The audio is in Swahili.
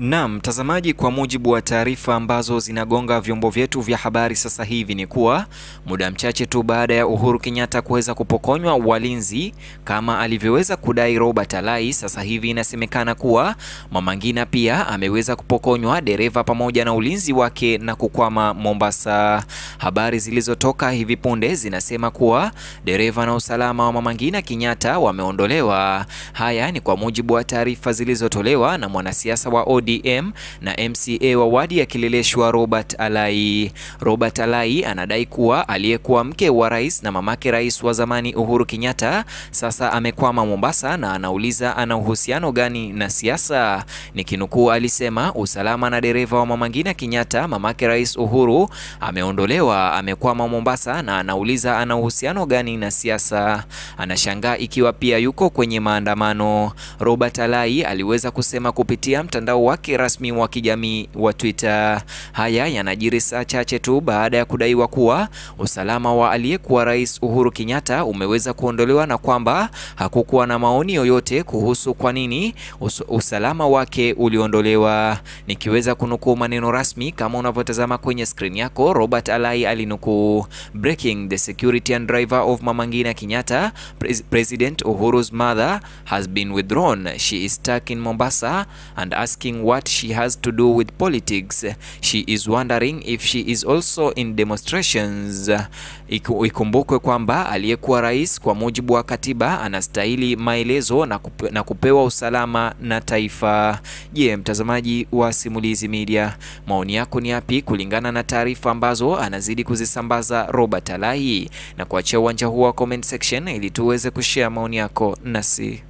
Naam, mtazamaji, kwa mujibu wa taarifa ambazo zinagonga vyombo vyetu vya habari sasa hivi ni kuwa muda mchache tu baada ya Uhuru Kenyatta kuweza kupokonywa walinzi kama alivyoweza kudai Robert Alai, sasa hivi inasemekana kuwa Mama Ngina pia ameweza kupokonywa dereva pamoja na ulinzi wake na kukwama Mombasa. Habari zilizotoka hivi punde zinasema kuwa dereva na usalama wa Mama Ngina Kenyatta wameondolewa. Haya ni kwa mujibu wa taarifa zilizotolewa na mwanasiasa wa ODM na MCA wa wadi ya Kileleshwa Robert Alai. Robert Alai anadai kuwa aliyekuwa mke wa rais na mamake rais wa zamani Uhuru Kenyatta sasa amekwama Mombasa na anauliza ana uhusiano gani na siasa. Nikinukuu, alisema usalama na dereva wa Mama Ngina Kenyatta mamake rais Uhuru ameondolewa, amekwama Mombasa na anauliza ana uhusiano gani na siasa. Anashangaa ikiwa pia yuko kwenye maandamano. Robert Alai aliweza kusema kupitia mtandao wake rasmi wa kijamii wa Twitter. Haya yanajiri saa chache tu baada ya kudaiwa kuwa usalama wa aliyekuwa rais Uhuru Kenyatta umeweza kuondolewa na kwamba hakukuwa na maoni yoyote kuhusu kwa nini us usalama wake uliondolewa. Nikiweza kunukuu maneno rasmi kama unavyotazama kwenye screen yako, Robert Alai alinukuu breaking the security and driver of Mama Ngina Kenyatta Pres President Uhuru's mother has been withdrawn she is stuck in Mombasa and asking what she has to do with politics she is wondering if she is also in demonstrations Iku, ikumbukwe kwamba aliyekuwa rais kwa mujibu wa katiba anastahili maelezo na, kupe, na kupewa usalama na taifa. Je, mtazamaji wa Simulizi Media, maoni yako ni yapi kulingana na taarifa ambazo anazidi kuzisambaza Robert Alai, na kuachia uwanja huu wa comment section ili tuweze kushare maoni yako nasi.